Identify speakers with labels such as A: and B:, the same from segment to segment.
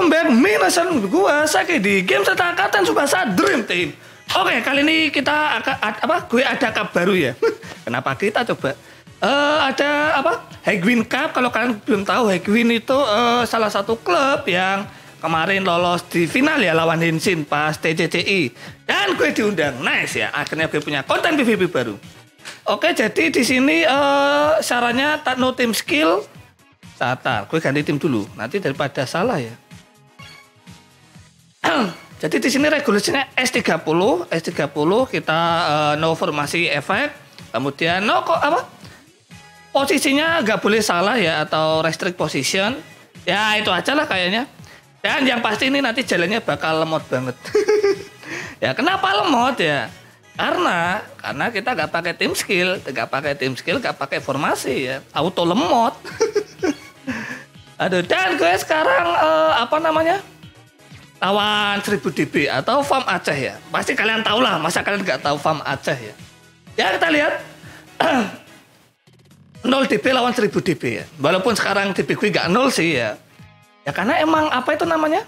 A: welcome back Minasan gua Saki di game setangkatan Subasa Dream Team. Oke, kali ini kita akan apa? Gue ada cup baru ya. Kenapa kita coba? Eh ada apa? Hegwin Cup. Kalau kalian belum tahu, Hegwin itu eh, salah satu klub yang kemarin lolos di final ya lawan Hinshin pas TCCI. Dan gue diundang. Nice ya. Akhirnya gue punya konten PVP baru. Oke, jadi di sini syaratnya tak no team skill. Tatar, gue ganti tim dulu. Nanti daripada salah ya. Jadi di sini regulasinya S30, S30 kita eh, no formasi efek, kemudian no kok apa? Posisinya nggak boleh salah ya atau restrict position. Ya itu aja lah kayaknya. Dan yang pasti ini nanti jalannya bakal lemot banget. ya kenapa lemot ya? Karena karena kita nggak pakai tim skill, nggak pakai tim skill, nggak pakai formasi ya, auto lemot. Aduh, dan gue sekarang eh, apa namanya? Lawan 1000 dB atau farm Aceh ya. Pasti kalian tahu lah, masa kalian nggak tahu farm Aceh ya? Ya kita lihat 0 dB lawan 1000 dB ya. Walaupun sekarang dB gue nggak 0 sih ya. Ya karena emang apa itu namanya?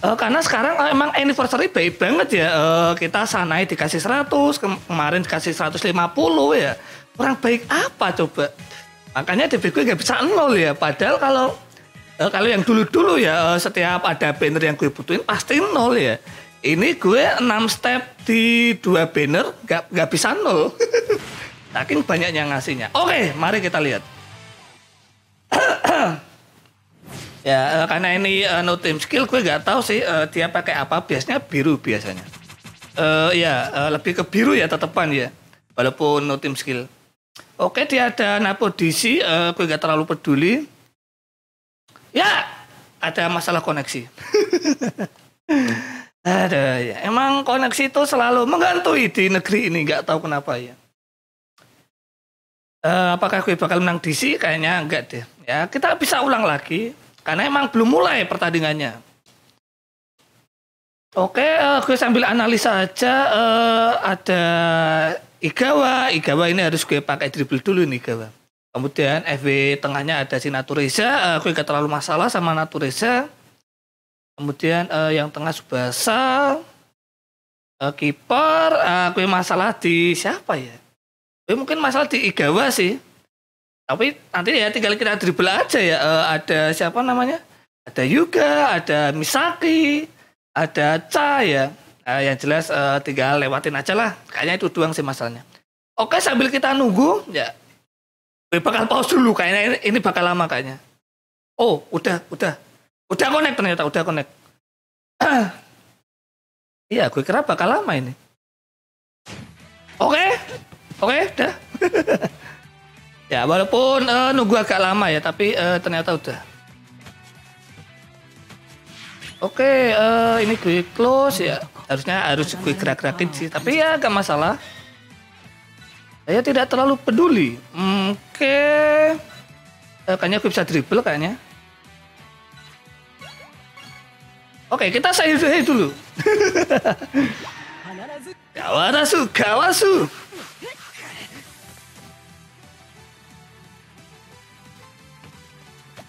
A: Eh, karena sekarang eh, emang anniversary baik banget ya. Eh, kita sanai dikasih 100, kem- kemarin dikasih 150 ya. Kurang baik apa coba? Makanya DB gue nggak bisa nol ya. Padahal kalau eh, kalau yang dulu-dulu ya eh, setiap ada banner yang gue butuhin pasti nol ya. Ini gue 6 step di dua banner nggak nggak bisa nol. Saking banyaknya ngasihnya. Oke, mari kita lihat. ya eh, karena ini eh, no team skill gue nggak tahu sih eh, dia pakai apa. Biasanya biru biasanya. Eh ya eh, lebih ke biru ya tetepan ya. Walaupun no team skill. Oke dia ada napodisi, eh, gue gak terlalu peduli. Ya, ada masalah koneksi. ada ya, emang koneksi itu selalu menggantui di negeri ini, nggak tahu kenapa ya. Eh, apakah gue bakal menang DC? Kayaknya enggak deh. Ya kita bisa ulang lagi, karena emang belum mulai pertandingannya. Oke, eh, gue sambil analisa aja. eh, ada Igawa, Igawa ini harus gue pakai dribble dulu nih Igawa. Kemudian FW tengahnya ada si Natureza, eh, gue gak terlalu masalah sama Natureza. Kemudian eh, yang tengah Subasa, eh, kiper, eh, gue masalah di siapa ya? Gue mungkin masalah di Igawa sih. Tapi nanti ya tinggal kita dribble aja ya. Eh, ada siapa namanya? Ada Yuga, ada Misaki, ada Cha ya. Eh, yang jelas eh, tinggal lewatin aja lah. Kayaknya itu doang sih masalahnya. Oke sambil kita nunggu ya. Bakal pause dulu kayaknya ini, ini bakal lama kayaknya. Oh udah udah udah connect ternyata udah connect. Iya gue kira bakal lama ini. Oke oke udah. ya walaupun eh, nunggu agak lama ya tapi eh, ternyata udah. Oke, eh, ini gue close ya. Harusnya harus gue gerak-gerakin sih, tapi ya gak masalah. Saya tidak terlalu peduli. Oke, Eh, kayaknya gue bisa dribble kayaknya. Oke, kita save dulu. Kawarasu, kawasu.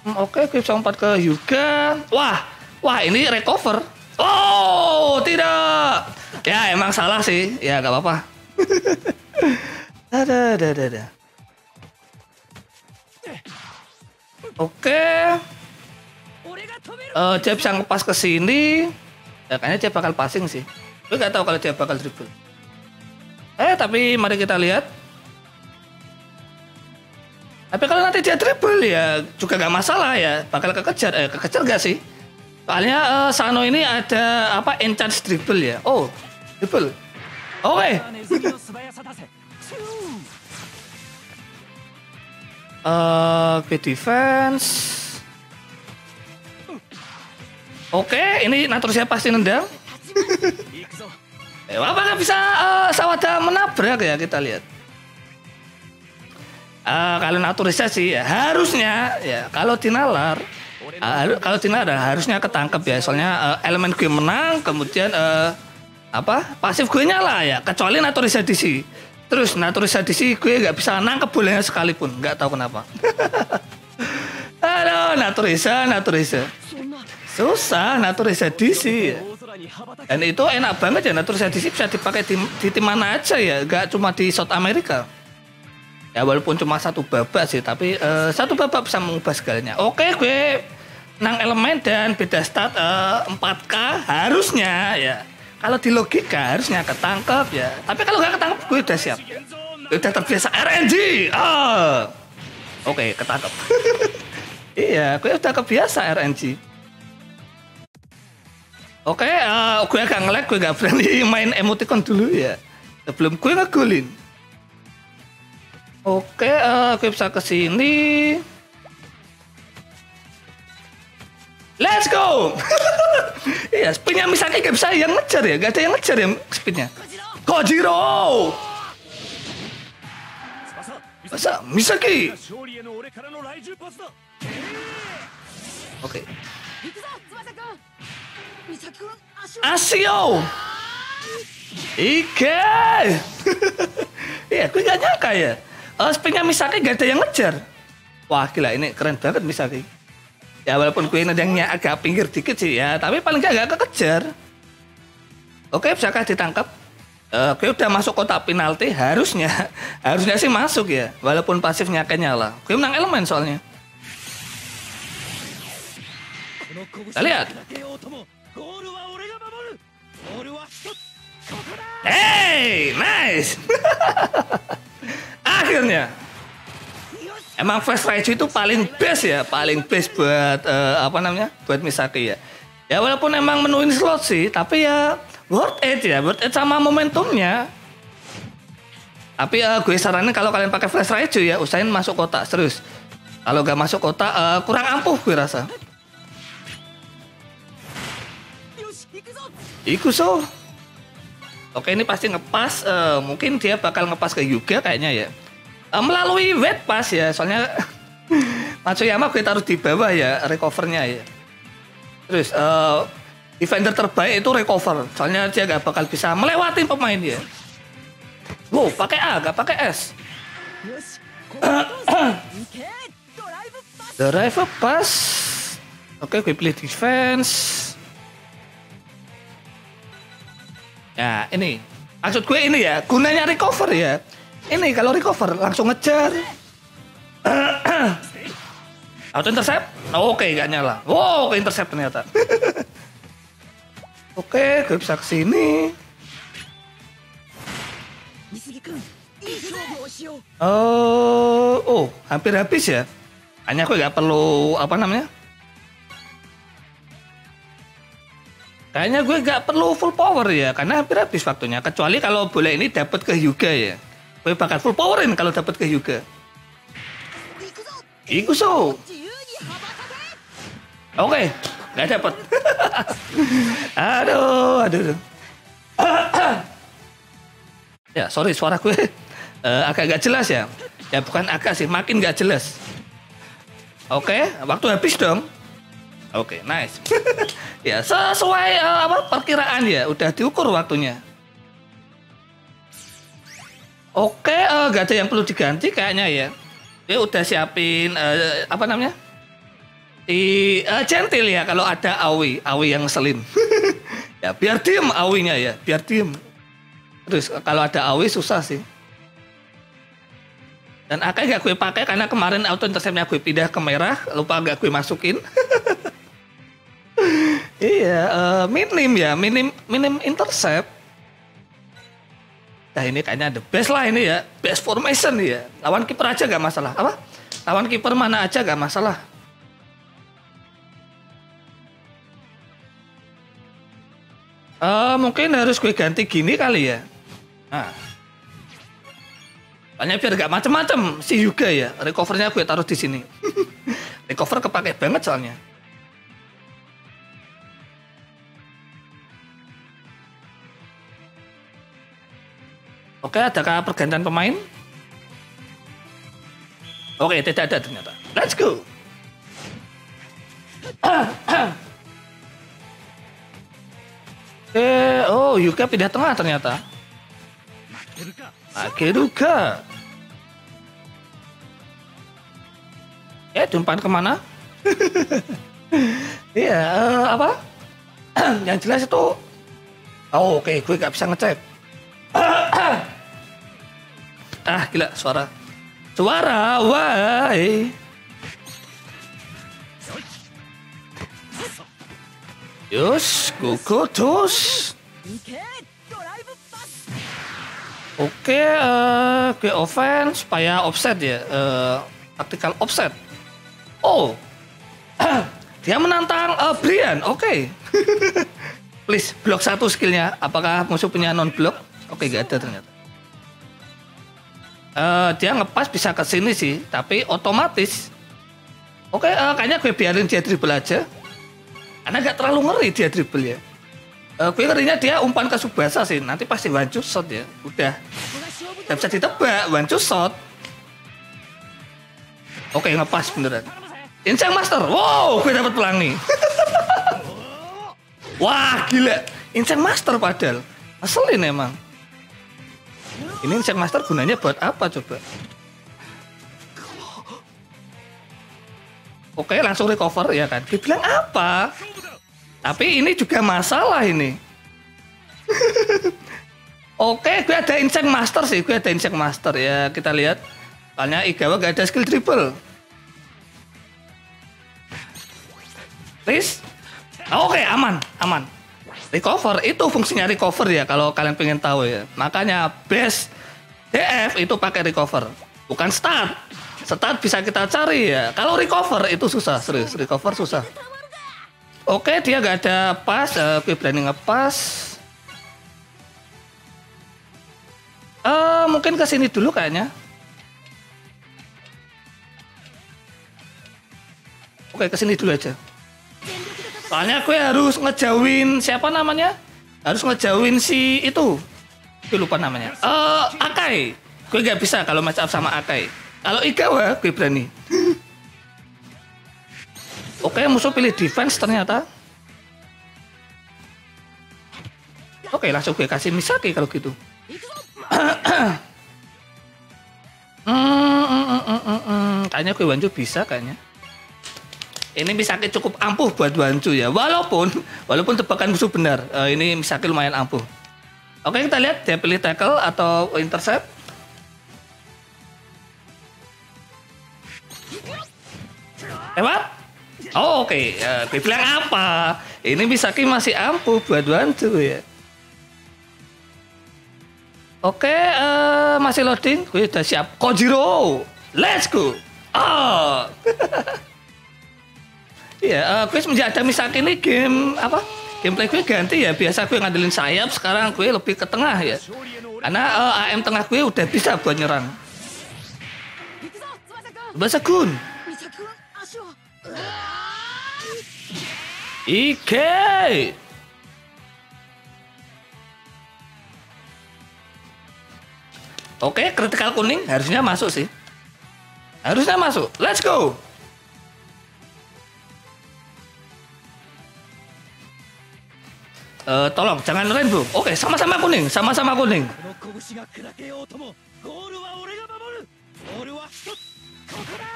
A: Hmm, Oke, gue bisa lompat ke Yuga. Wah, wah ini recover. Oh, tidak. Ya, emang salah sih. Ya, gak apa-apa. ada, ada, ada, ada. Oke. Eh, dia bisa ngepas ke sini. Ya, kayaknya dia bakal passing sih. Gue gak tahu kalau dia bakal dribble. Eh, tapi mari kita lihat. Tapi kalau nanti dia dribble ya juga gak masalah ya. Bakal kekejar. Eh, kekejar gak sih? Soalnya eh, Sano ini ada apa enchant dribble ya. Oh, dribble. Oke. Eh, ke defense. Oke, ini Natursia pasti nendang. Eh, apakah bisa eh, Sawada menabrak ya kita lihat. Eh, kalau Natursia sih ya, harusnya ya kalau dinalar eh, kalau dinalar harusnya ketangkep ya soalnya eh, elemen gue menang kemudian eh, apa pasif gue nyala ya kecuali Naturisia DC terus Naturisia DC gue nggak bisa nangkep bolehnya sekalipun nggak tahu kenapa aduh Naturisia Naturisia Susah naturalisasi DC. Dan itu enak banget ya naturalisasi DC bisa dipakai di, di tim mana aja ya, gak cuma di South America. Ya walaupun cuma satu babak sih, tapi uh, satu babak bisa mengubah segalanya. Oke, gue nang elemen dan beda stat uh, eh, 4K harusnya ya. Kalau di logika harusnya ketangkep ya. Tapi kalau nggak ketangkep gue udah siap. Udah terbiasa RNG. Oh. Oke, okay, ketangkep. iya, gue udah kebiasa RNG. Oke, okay, uh, gue agak ngelag, gue gak berani main emoticon dulu ya. Sebelum gue ngegolin. Oke, okay, uh, gue bisa ke sini. Let's go! iya, speednya misalnya gak bisa yang ngejar ya, gak ada yang ngejar ya speednya. Kojiro! Masa, Misaki! Oke. Okay. Asio! Ike! Iya, gue gak nyangka ya. Uh, speednya Misaki gak ada yang ngejar. Wah gila ini keren banget Misaki. Ya walaupun gue nedangnya agak pinggir dikit sih ya, tapi paling gak gak kekejar. Oke, bisakah ditangkap? Uh, gue udah masuk kotak penalti, harusnya harusnya sih masuk ya, walaupun pasifnya kayaknya lah. Gue menang elemen soalnya. Kita lihat. Hey, nice. Akhirnya. Emang Fast Rage itu paling best ya, paling best buat uh, apa namanya? Buat Misaki ya. Ya walaupun emang menuin slot sih, tapi ya worth it ya, worth it sama momentumnya. Tapi uh, gue saranin kalau kalian pakai Flash Rage ya, usahain masuk kotak terus. Kalau gak masuk kotak uh, kurang ampuh gue rasa. Ikuso. Oke ini pasti ngepas. Uh, mungkin dia bakal ngepas ke Yuga kayaknya ya. Uh, melalui wet pass ya. Soalnya Matsuyama gue taruh di bawah ya recovernya ya. Terus uh, defender terbaik itu recover. Soalnya dia gak bakal bisa melewati pemain ya. Wow, pakai A, gak pakai S. Drive pass. Oke, gue pilih defense. Ya ini maksud gue ini ya gunanya recover ya. Ini kalau recover langsung ngejar. Auto intercept? Oh, Oke, okay, gak nyala. Wow, ke intercept ternyata. Oke, okay, gue bisa ke sini. Oh, oh, hampir habis ya. Hanya gue gak perlu apa namanya? Kayaknya gue gak perlu full power ya, karena hampir habis waktunya. Kecuali kalau boleh ini dapat ke Yuga ya. Gue bakal full powerin kalau dapat ke Yuga. so. Oke, okay, nggak dapat. aduh, aduh. aduh. ya, sorry suara gue uh, agak gak jelas ya. Ya bukan agak sih, makin gak jelas. Oke, okay, waktu habis dong. Oke, okay, nice. ya, sesuai uh, apa perkiraan ya, udah diukur waktunya. Oke, okay, uh, gak ada yang perlu diganti kayaknya ya. Dia udah siapin uh, apa namanya? Di uh, centil ya kalau ada awi, awi yang selin. ya, biar diem awinya ya, biar diem. Terus kalau ada awi susah sih. Dan akhirnya gak gue pakai karena kemarin auto interceptnya gue pindah ke merah, lupa gak gue masukin. iya, uh, minim ya, minim minim intercept. Nah ini kayaknya the best lah ini ya, best formation ya. Lawan kiper aja gak masalah. Apa? Lawan kiper mana aja gak masalah. Uh, mungkin harus gue ganti gini kali ya. Nah. Soalnya biar gak macem-macem si Yuga ya. Recovernya gue taruh di sini. Recover kepake banget soalnya. Oke, adakah pergantian pemain? Oke, tidak ada ternyata. Let's go. Eh, oh Yuka pindah tengah ternyata. Akeruka. Ya, umpan ke mana? Iya, uh, apa? yang jelas itu Oh, oke, okay. gue gak bisa ngecek. Ah, gila suara. Suara, why? Yus, go go terus. Oke, uh, gue offense supaya offset ya, uh, tactical offset. Oh, dia menantang uh, Brian. Oke, okay. please blok satu skillnya. Apakah musuh punya non blok? Oke, okay, gak ada ternyata. Uh, dia ngepas bisa ke sini sih, tapi otomatis. Oke, okay, uh, kayaknya gue biarin dia dribble aja. Karena gak terlalu ngeri dia dribble ya. Uh, gue ngerinya dia umpan ke Subasa sih. Nanti pasti one shot ya. Udah. Gak bisa ditebak. One shot. Oke okay, ngepas beneran. Insang Master. Wow, gue dapat pelangi. Wah, gila. Insang Master padahal. Aselin emang. Ini Insang Master gunanya buat apa coba? Oke, langsung recover ya kan. Dibilang apa? Tapi ini juga masalah ini. Oke, gue ada Insect Master sih. Gue ada Insect Master ya. Kita lihat. Soalnya Igawa gak ada skill triple. Please. Oke, okay, aman, aman. Recover itu fungsinya recover ya kalau kalian pengen tahu ya. Makanya best DF itu pakai recover, bukan start. Start bisa kita cari ya. Kalau recover itu susah, serius. Recover susah. Oke, dia gak ada pas. Uh, gue berani ngepas. Uh, mungkin ke sini dulu kayaknya. Oke, ke sini dulu aja. Soalnya gue harus ngejauhin siapa namanya? Harus ngejauhin si itu. Gue lupa namanya. Eh, uh, Akai. Gue gak bisa kalau match up sama Akai. Kalau Igawa, gue berani. Oke, musuh pilih defense ternyata. Oke, langsung gue kasih Misaki kalau gitu. hmm, hmm, hmm. Kayaknya gue Wanju bisa kayaknya. Ini Misaki cukup ampuh buat Wanju ya. Walaupun walaupun tebakan musuh benar, uh, ini Misaki lumayan ampuh. Oke, kita lihat dia pilih tackle atau intercept. Lewat? Oh oke, okay. ya, bilang apa? Ini Misaki masih ampuh buat bantu ya. Oke, okay, uh, eh, masih loading. Gue udah siap. Kojiro, let's go. Oh. Iya, uh, gue semenjak ada Misaki ini game apa? Gameplay gue ganti ya. Biasa gue ngandelin sayap, sekarang gue lebih ke tengah ya. Karena uh, AM tengah gue udah bisa buat nyerang. Bahasa Gun. Ike. Oke, kritikal kuning harusnya masuk sih. Harusnya masuk. Let's go. Uh, tolong jangan rainbow. Oke, sama-sama kuning, sama-sama kuning.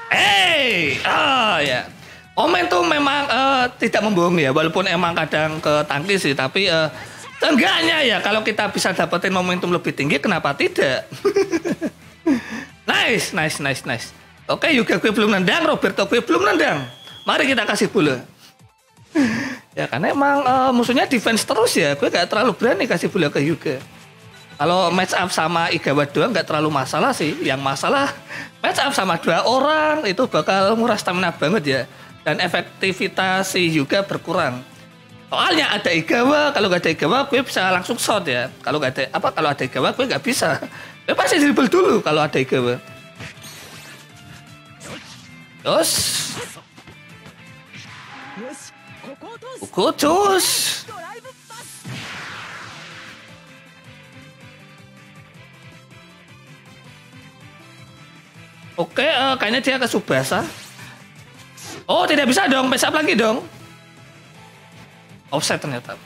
A: Hey, ah ya. Omen tuh memang uh, tidak membohongi ya, walaupun emang kadang ke tangkis sih, tapi uh, enggaknya ya kalau kita bisa dapetin momentum lebih tinggi, kenapa tidak? nice, nice, nice, nice. Oke, juga gue belum nendang, Roberto gue belum nendang. Mari kita kasih bola. Ya karena emang uh, musuhnya defense terus ya, gue gak terlalu berani kasih bola ke Yuga. Kalau match up sama Igawa doang gak terlalu masalah sih. Yang masalah match up sama dua orang itu bakal murah stamina banget ya dan efektivitas si Hyuga berkurang. Soalnya ada Igawa, kalau nggak ada Igawa gue bisa langsung shot ya. Kalau nggak ada apa kalau ada Igawa gue nggak bisa. Gue pasti dribble dulu kalau ada Igawa. Terus Kucus. Oke, uh, kayaknya dia ke Subasa. Oh tidak bisa dong, pesap lagi dong. Offset ternyata.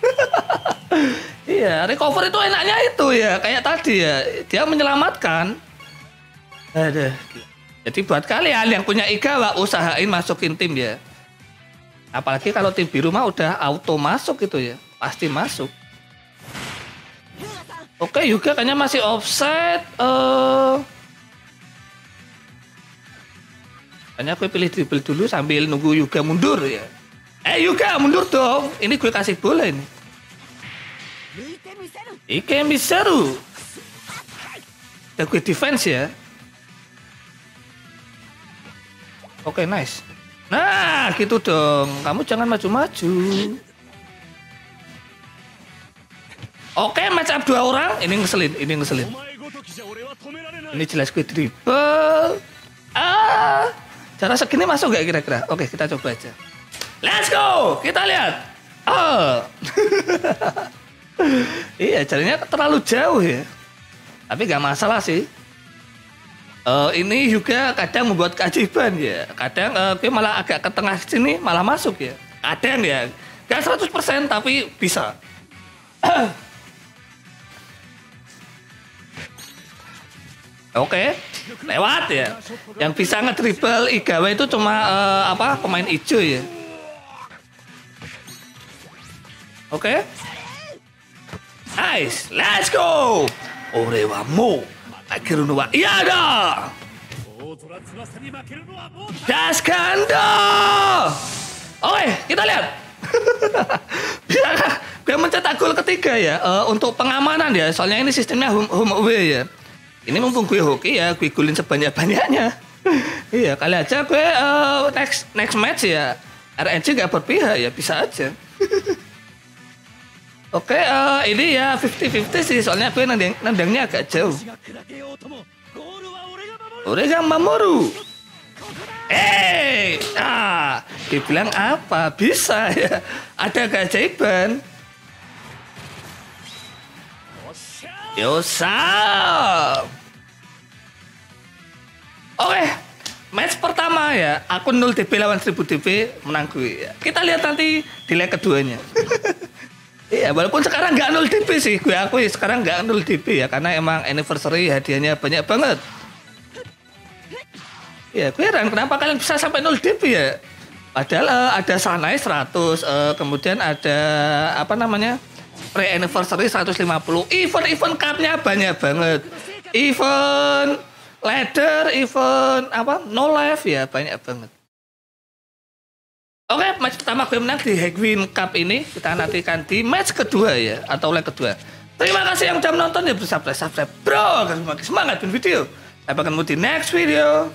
A: iya, recover itu enaknya itu ya, kayak tadi ya, dia menyelamatkan. Ada. Jadi buat kalian yang punya Igawa, usahain masukin tim ya. Apalagi kalau tim biru mah udah auto masuk gitu ya. Pasti masuk. Oke, juga kayaknya masih offset. Eh Kayaknya gue pilih dribble dulu sambil nunggu Yuga mundur ya. Eh Yuga mundur dong. Ini gue kasih bola ini. Ike Misaru. Udah gue defense ya. Oke nice. Nah gitu dong. Kamu jangan maju-maju. Oke match up dua orang. Ini ngeselin. Ini ngeselin. Ini jelas gue dribble. Ah. Cara segini masuk gak kira-kira? Oke kita coba aja. Let's go. Kita lihat. Oh. iya jalannya terlalu jauh ya. Tapi gak masalah sih. Uh, ini juga kadang membuat keajaiban ya. Kadang uh, malah agak ke tengah sini malah masuk ya. Kadang ya. Gak 100% tapi bisa. Oke, okay. lewat ya. Yang bisa ngedribble Igawa itu cuma uh, apa pemain hijau ya. Oke. Okay. Nice, let's go. Ore wa mo akhirnya wa iya dah. Das Kando. Oke, kita lihat. Bisakah gue mencetak gol ketiga ya uh, untuk pengamanan ya. Soalnya ini sistemnya home, home away ya ini mumpung gue hoki ya gue gulin sebanyak banyaknya iya kali aja gue uh, next next match ya RNG gak berpihak ya bisa aja Oke, okay, uh, eh, ini ya 50-50 sih, soalnya gue nendang, nendangnya agak jauh. Orega Mamoru. Eh, ah, dibilang apa? Bisa ya. Ada keajaiban. Yosam. Oke, match pertama ya. Aku 0 DP lawan 1000 DP menang gue ya. Kita lihat nanti di leg keduanya. Iya, walaupun sekarang nggak 0 DP sih, gue akui sekarang nggak 0 DP ya, karena emang anniversary hadiahnya banyak banget. Ya, gue heran kenapa kalian bisa sampai 0 DP ya. Padahal uh, ada Sanai 100, uh, kemudian ada apa namanya? pre-anniversary 150. Event-event cupnya banyak banget. Event ladder, event apa no life ya banyak banget. Oke, match pertama gue menang di Hegwin Cup ini. Kita nantikan di match kedua ya, atau leg kedua. Terima kasih yang sudah menonton ya, subscribe, subscribe, bro. Semangat, semangat video. Sampai ketemu di next video.